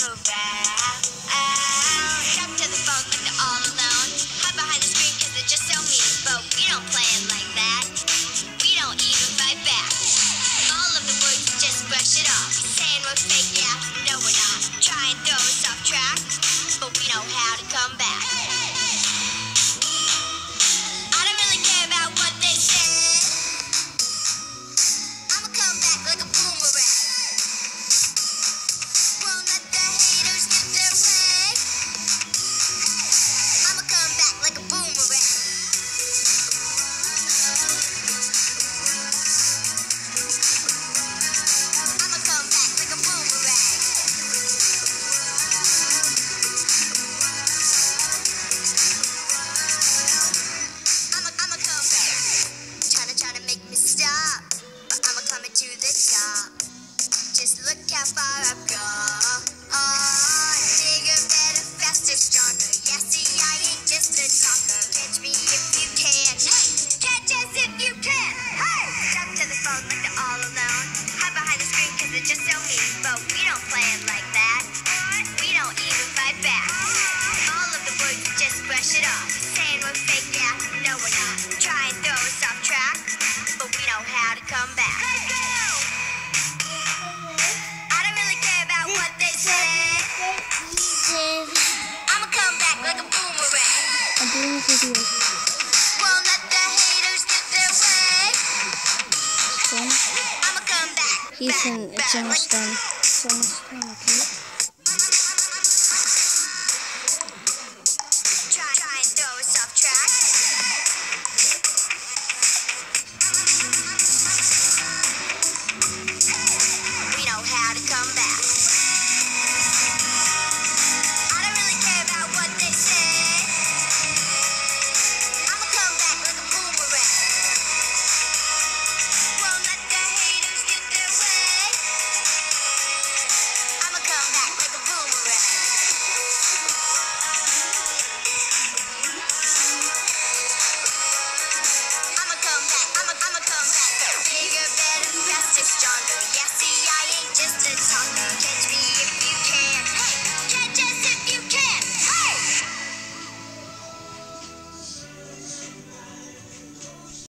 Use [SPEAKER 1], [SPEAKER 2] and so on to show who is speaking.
[SPEAKER 1] move back. I'm doing a. Won't let the haters get their way. He's in, it's okay? justice, John Yes, see, I ain't just a